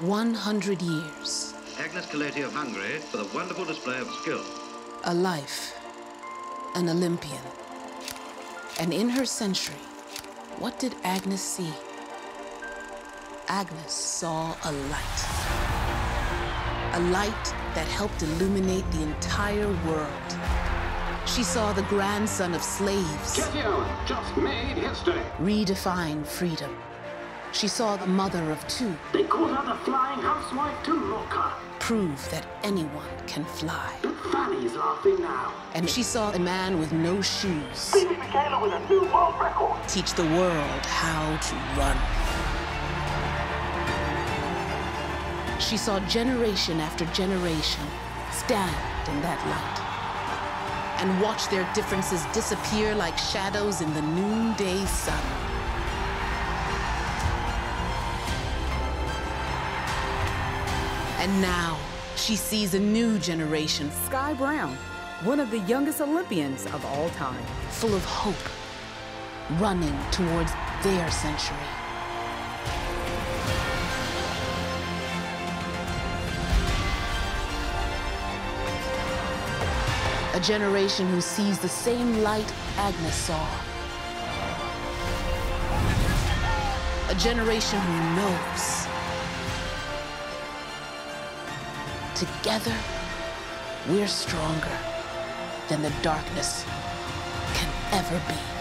100 years. Agnes Keleti of Hungary for the wonderful display of skill. A life. An Olympian. And in her century, what did Agnes see? Agnes saw a light. A light that helped illuminate the entire world. She saw the grandson of slaves Jesse Owens just made history. redefine freedom. She saw the mother of two They called her the flying housewife to mock her. prove that anyone can fly. But Fanny's laughing now. And she saw a man with no shoes Abebe Bikila with a new world record. teach the world how to run. She saw generation after generation stand in that light and watch their differences disappear like shadows in the noonday sun. And now she sees a new generation Sky Brown, one of the youngest Olympians of all time. full of hope, running towards their century. A generation who sees the same light Agnes saw. A generation who knows. Together, we're stronger than the darkness can ever be.